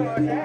Lord.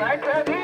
बैठ